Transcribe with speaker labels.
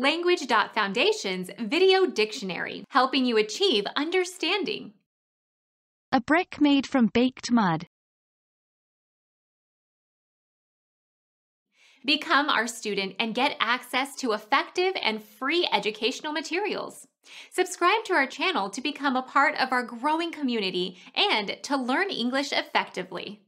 Speaker 1: Language.Foundation's Video Dictionary, helping you achieve understanding.
Speaker 2: A brick made from baked mud.
Speaker 3: Become our student and get access to effective and free educational materials. Subscribe to our channel to become a part of our growing community and to learn English effectively.